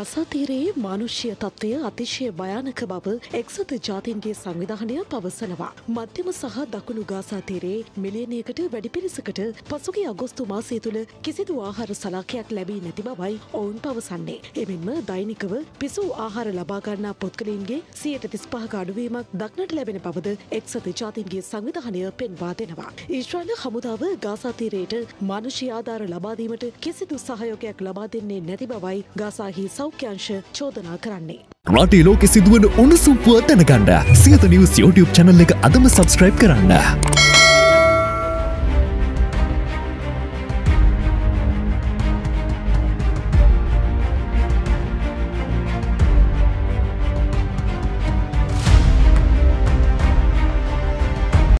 අසාතීරයේ මානුෂ්‍ය තත්ත්වය අතිශය භයානක බව එක්සත ජාතීන්ගේ සංවිධානය පවසනවා. මධ්‍යම සහ දකුණු ගාසාතීරයේ මිලියනයකට වැඩි පිරිසකට පසුගේ අගොස්තු මාසය තුළ කිසිදු ආහාර සලාකයක් ලැබී නැති බවයි ඔවුන් පවසන්නේ. එමෙන්ම දෛනිකව පිසු ආහාර ලබාගන්නා පොත්කලින්ගේ සියයට තිස්පහක අඩුවීමක් දක්නට ලැබෙන බවද එක්සත ජාතීන්ගේ සංවිධානය පෙන්වා දෙනවා. ඊශ්‍රායිල හමුදාව ගාසාතීරයට මානුෂ්‍ය ආධාර ලබාදීමට කිසිදු සහයෝගයක් ලබා දෙන්නේ නැති බවයි ගාසාහි සෞඛ්‍යංශ චෝදනා කරන්නේ. රටේ ලෝකෙ සිදුවන උණුසුම් පුවත් දැනගන්න සියත නිවස් YouTube චැනල් එක අදම සබස්ක්‍රයිබ් කරන්න.